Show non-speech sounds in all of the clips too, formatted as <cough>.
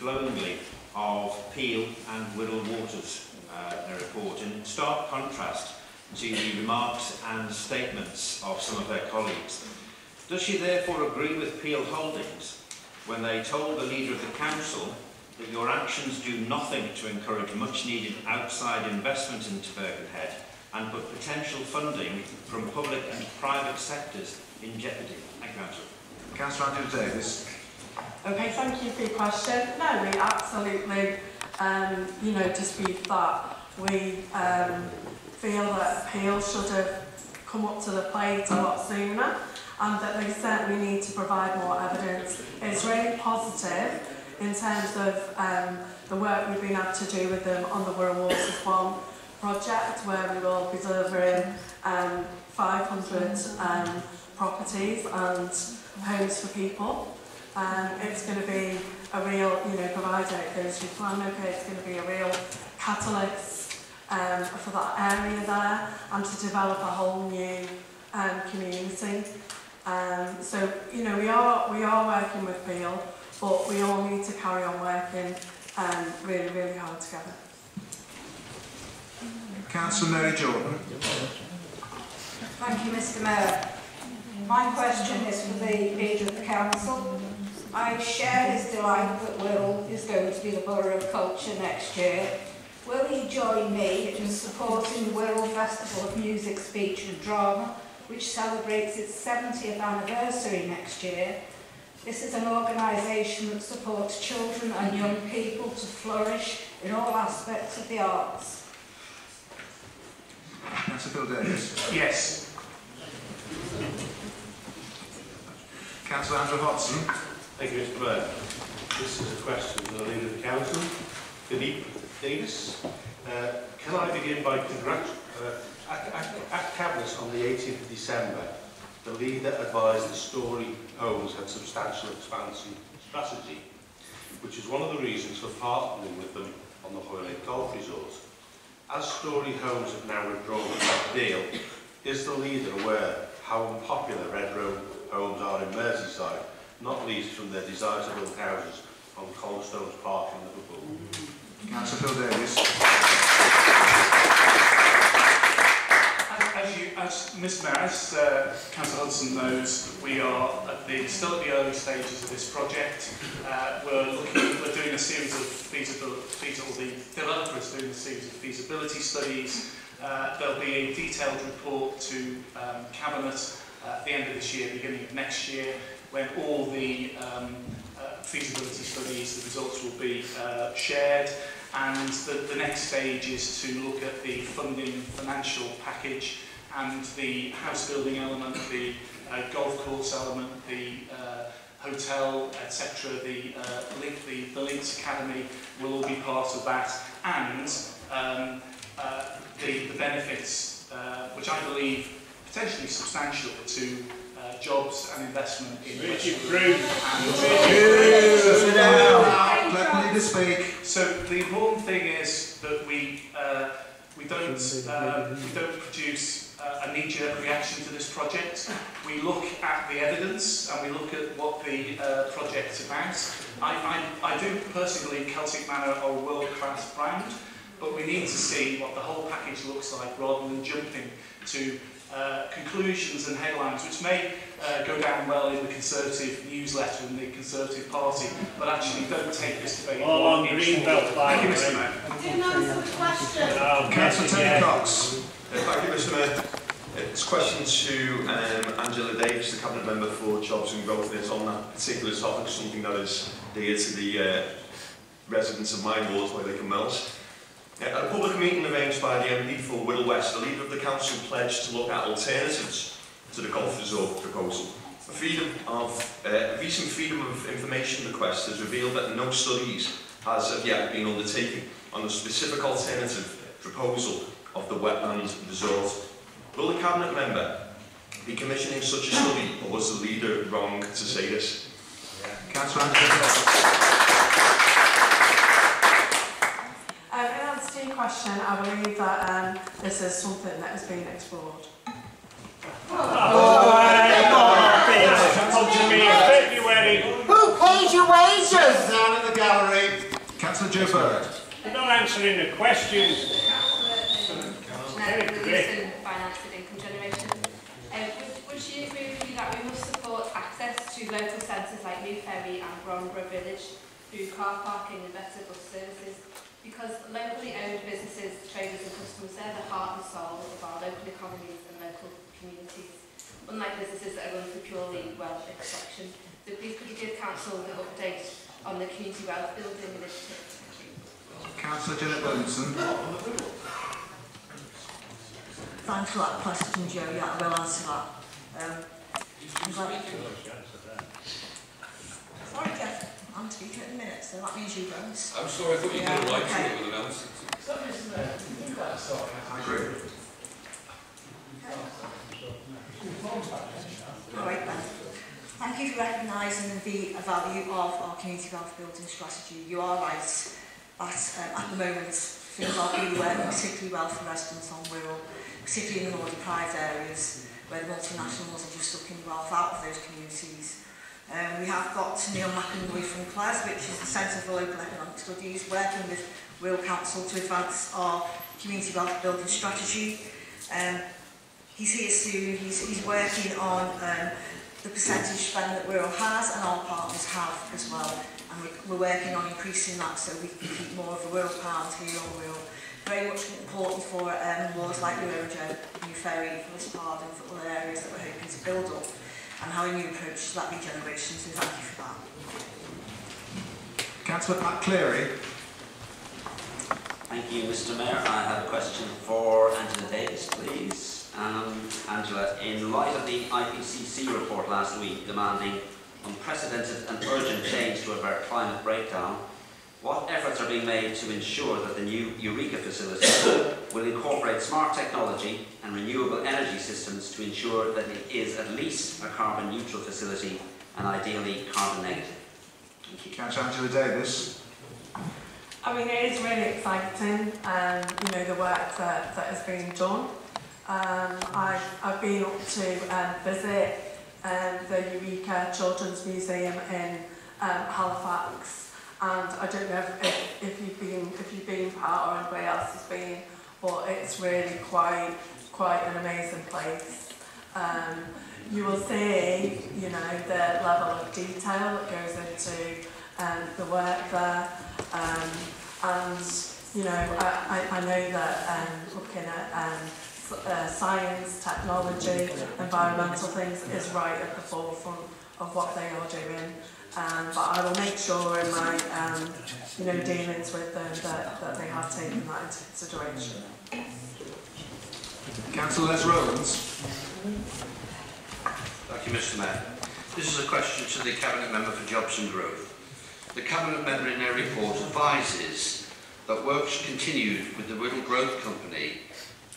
glowingly of Peel and Wirral Waters, uh, their report, in stark contrast to the remarks and statements of some of their colleagues. Does she therefore agree with Peel Holdings when they told the leader of the council that your actions do nothing to encourage much needed outside investment into Birkenhead and put potential funding from public and private sectors in jeopardy? Thank you. Councillor Angela Davies. Okay, thank you for your question. No, we absolutely, um, you know, dispute that. We um, feel that appeal should have come up to the plate a lot sooner and that they certainly need to provide more evidence. It's really positive in terms of um, the work we've been able to do with them on the Wirral Waters One project where we will be delivering um, 500 um, properties and homes for people. Um, it's going to be a real, you know, provider it goes through plan, okay, it's going to be a real catalyst um, for that area there and to develop a whole new um, community. Um, so, you know, we are, we are working with Peel, but we all need to carry on working um, really, really hard together. Councillor Mary Jordan. Thank you, Mr Mayor. My question is for the leader of the council. I share his delight that Wirral is going to be the borough of culture next year. Will he join me in supporting the Wirral Festival of Music, Speech and Drama, which celebrates its 70th anniversary next year? This is an organisation that supports children and young people to flourish in all aspects of the arts. Councillor Phil Davies. Yes. Councillor Andrew Hodson. Thank you, Mr Mayor. This is a question to the Leader of the Council, Philippe Davis. Uh, can I begin by congratulating... Uh, at, at, at Cabinet on the 18th of December, the Leader advised the Story Homes had substantial expansion strategy, which is one of the reasons for partnering with them on the Hoylake Golf Resort. As Story Homes have now withdrawn from that deal, is the Leader aware how unpopular Redrow homes are in Merseyside not least from their desire to build houses on Calderstones Park in Liverpool. Councillor Phil Davies. As, as, you, as Mr Mayor, as uh, Councillor Hodson knows, we are at the, still at the early stages of this project. Uh, we're looking, we're doing a series of feasibility, feasibility, the developer is doing a series of feasibility studies. Uh, there'll be a detailed report to um, Cabinet uh, at the end of this year, beginning of next year, when all the um, uh, feasibility studies, the results will be uh, shared. And the, the next stage is to look at the funding financial package and the house building element, the uh, golf course element, the uh, hotel, etc., the, uh, the, the Links Academy will all be part of that, and um, uh, the, the benefits, uh, which I believe potentially substantial to jobs and investment in Richard Let me speak. So the important thing is that we uh, we don't uh, we don't produce uh, a knee-jerk reaction to this project. We look at the evidence and we look at what the uh, project's about. I, I, I do personally believe Celtic Manor are a world-class brand, but we need to see what the whole package looks like rather than jumping to uh, conclusions and headlines, which may uh, go down well in the Conservative newsletter and the Conservative Party, but actually don't take this debate. All on green belt Thank you, Mr Mayor. Didn't answer the question. Um, Councillor Tony yeah. Cox. Thank you, Mr Mayor. It's a question to um, Angela Davis, the Cabinet Member for Jobs and Growth, and it's on that particular topic, something that is dear to the uh, residents of my ward, where they can melt. At a public meeting arranged by the MD for Whittle West, the leader of the council pledged to look at alternatives to the Golf resort proposal. A, freedom of, uh, a recent Freedom of Information request has revealed that no studies has of yet been undertaken on the specific alternative proposal of the wetlands resort. Will the Cabinet member be commissioning such a study, or was the leader wrong to say this? Yeah. Councillor Anderson. Question, I believe that um, this is something that has been explored. Oh, February. Who pays your wages? Down in the gallery. Councillor Jo Bird. You're not answering the questions. net release and financed income generation. Um, would, would she agree with me that we must support access to local centres like New Ferry and Bromborough Village through car parking and better bus services? Because locally owned businesses, traders and customers, they're the heart and soul of our local economies and local communities, unlike businesses that are run for purely wealth extraction. So please could you give Council the update on the community wealth building initiative? Councillor Janette Williamson. Thanks for that question, Jo. Yeah, I will answer that. Um, I'm glad- Sorry, Jeff. I'm speaking in a minute, so that means you. I'm sorry, I thought you Yeah, did a right okay. with an answer. I agree. All right then. Thank you for recognising the value of our community wealth building strategy. You are right that um, at the moment things aren't really working particularly well for residents on Wirral, particularly in the more deprived areas where the multinationals are just sucking wealth out of those communities. Um, we have got Neil McInroy from CLES, which is the Centre for Local Economic Studies, working with Rural Council to advance our community wealth building strategy. Um, he's here soon, he's, he's working on um, the percentage spend that Rural has and our partners have as well. And we, we're working on increasing that so we can keep more of the Rural pound here on Wirral. Very much important for um, wards like Eurojo, New Ferry, Forest Pardon, for other areas that we're hoping to build up. And how a new approach to that regeneration. So thank you for that. Councillor Pat Cleary. Thank you, Mr Mayor. I have a question for Angela Davies, please. Um, Angela, in light of the IPCC report last week demanding unprecedented and urgent change to avert climate breakdown, what efforts are being made to ensure that the new Eureka facility <coughs> will incorporate smart technology and renewable energy systems to ensure that it is at least a carbon neutral facility and ideally carbon negative? Thank you. Councillor Angela Davies. I mean, it is really exciting, um, you know, the work that, that is being done. Um, I've, I've been up to um, visit um, the Eureka Children's Museum in um, Halifax, and I don't know if, if, if you've been if you've been part or anybody else has been, but it's really quite quite an amazing place. Um, you will see, you know, the level of detail that goes into um, the work there. Um, and, you know, I, I, I know that um, looking at um, uh, science, technology, environmental things is right at the forefront of what they are doing. Um, but I will make sure in my, um, you know, dealings with them that, that they have taken that into consideration. Councillor Les Rowlands. Thank you, Mr Mayor. This is a question to the Cabinet Member for Jobs and Growth. The Cabinet Member in their report advises that works continued with the Wirral Growth Company.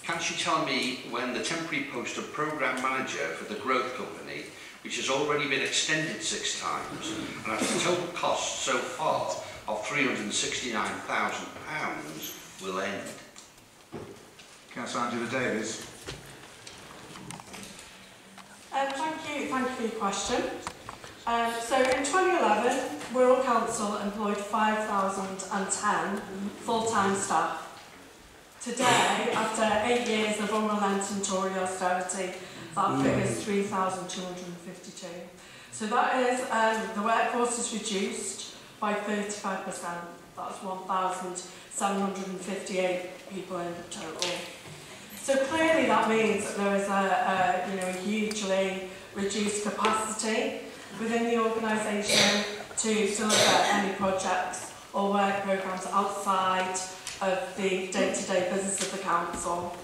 Can she tell me when the temporary post of Programme Manager for the Growth Company, which has already been extended six times and has a total cost so far of £369,000 will end? Councillor Angela Davies. Um, thank you, thank you for your question. Um, so in 2011, Wirral Council employed 5,010 full-time staff. Today, after eight years of unrelenting Tory austerity, that mm. figure is 3,252. So that is, um, the workforce is reduced by 35%. That's 1,758 people in total. So clearly that means that there is a, a you know, a hugely reduced capacity within the organisation to deliver any projects or work programmes outside of the day-to-day business of the council.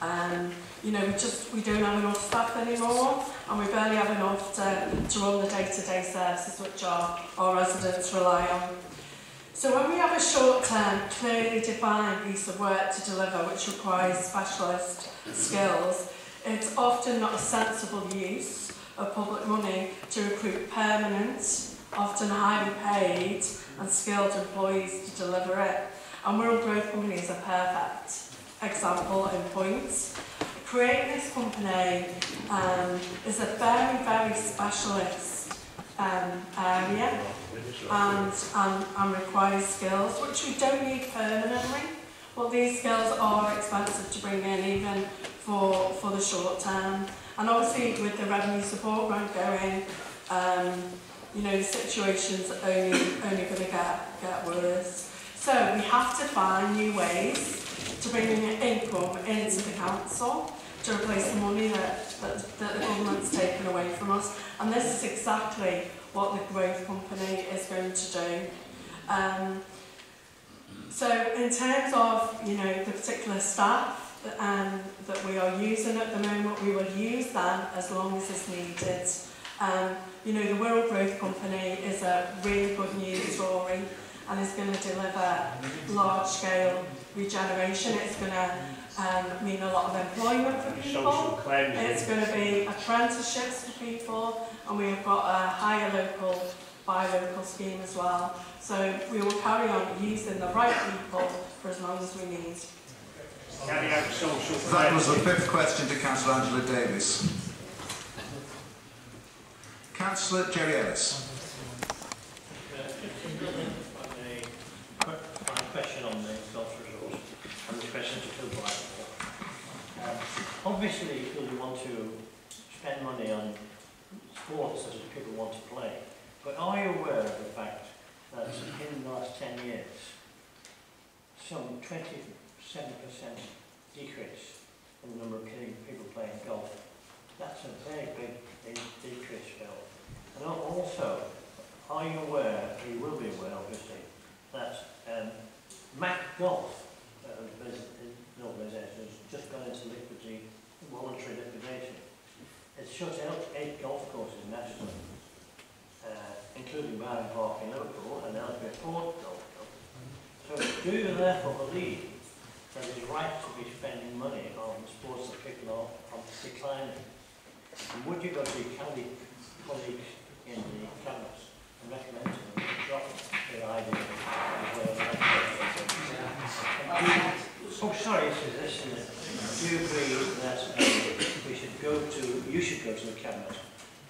Um, you know, we just we don't have enough staff anymore, and we barely have enough to, to run the day-to-day services which our, our residents rely on. So when we have a short-term, clearly defined piece of work to deliver which requires specialist skills, it's often not a sensible use of public money to recruit permanent, often highly paid and skilled employees to deliver it. And Wirral Growth Company is a perfect example in points. Creating this company um, is a very, very specialist um, area and, and, and requires skills, which we don't need permanently. But these skills are expensive to bring in even for, for the short term. And obviously with the revenue support grant going, um, you know, the situation's only, only going to get, get worse. So we have to find new ways to bring in income into the council to replace the money that, that, that the government's taken away from us. And this is exactly what the growth company is going to do. Um, so in terms of, you know, the particular staff um, that we are using at the moment, we will use them as long as it's needed. Um, you know, the Wirral Growth Company is a really good news story and is going to deliver large-scale regeneration. It's going to um, mean a lot of employment for people. Social cleansing. It's going to be apprenticeships for people, and we have got a higher local, buy local scheme as well. So we will carry on using the right people for as long as we need. Carry out social That was the fifth question to Councillor Angela Davies. Councillor Gerry Ellis. My question on the golf resource and the question to Phil Bright. Um, obviously, you want to spend money on sports that people want to play, but are you aware of the fact that in the last 10 years, some 27% decrease in the number of people playing golf? That's a very big de- decrease, Phil. And also, are you aware, you will be aware obviously, that um, Mac Golf, uh, there's an organisation, has just gone into liquidity, voluntary liquidation. It's shut out eight golf courses nationally, uh, including Barron Park in Liverpool Port So do you therefore believe that it's right to be spending money on sports that people are, declining? And would you go to your county colleagues in the cabinet and recommend to them to drop their idea of they Oh, sorry, is this, isn't it? Do you agree that um, we should go to, you should go to the cabinet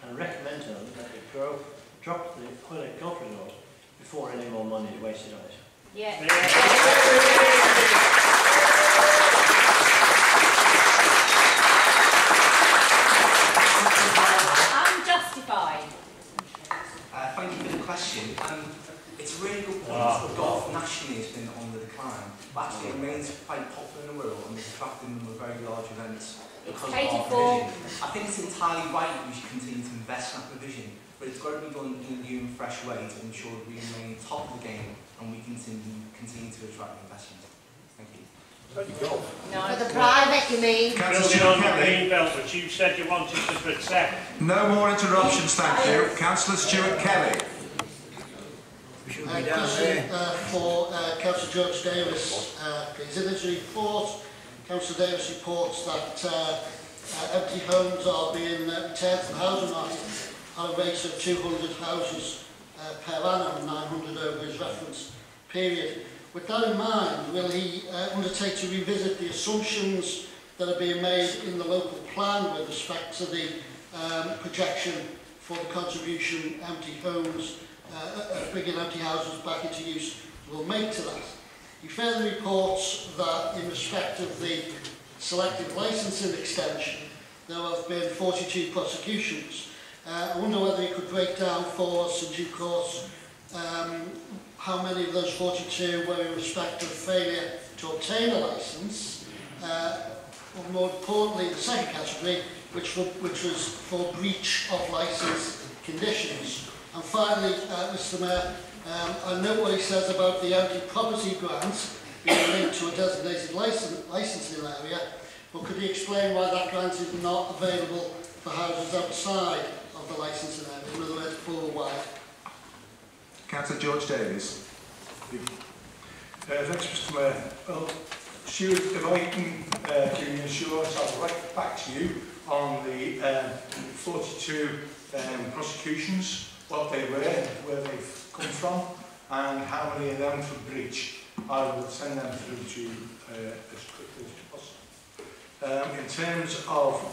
and recommend to them that they grow, drop the Hoyle Golf Resort before any more money is wasted on it? Yeah. Unjustified. Uh, thank you for the question. Um, it's a really good point that golf nationally has been on the decline, but actually it remains quite popular in the world and it's attracting them with very large events because of our for. provision. I think it's entirely right that we should continue to invest in that provision, but it's got to be done in a new and fresh way to ensure that we remain top of the game and we continue, continue to attract investment. Thank you. No. For the private, you mean? Councillor Building Stuart on the Kelly. green belt, you said you wanted to protect. No more interruptions, thank you. Councillor Stuart Kelly. Uh, question uh, for uh, Councillor George Davies, uh, please. In his report, Councillor Davies reports that uh, uh, empty homes are being uh, returned to the housing market at a rate of 200 houses uh, per annum, 900 over his reference period. With that in mind, will he uh, undertake to revisit the assumptions that are being made in the local plan with respect to the um, projection for the contribution empty homes uh, bringing empty houses back into use will make to that. He further reports that in respect of the selective licensing extension, there have been 42 prosecutions. Uh, I wonder whether he could break down for us in due course um, how many of those 42 were in respect of failure to obtain a licence, uh, or more importantly, the second category, which, were, which was for breach of licence conditions. And finally, uh, Mr Mayor, um, I know what he says about the empty property grants being linked to a designated licen licensing area, but could he explain why that grant is not available for houses outside of the licensing area, in other words, four wide? Councillor George Davies. Uh, thanks, Mr Mayor. Well, Stuart, if I can uh, give you assurance, I'll write back to you on the um, 42 um, prosecutions, what they were, where they've come from, and how many of them for breach. I will send them through to you uh, as quickly as possible. Um, in terms of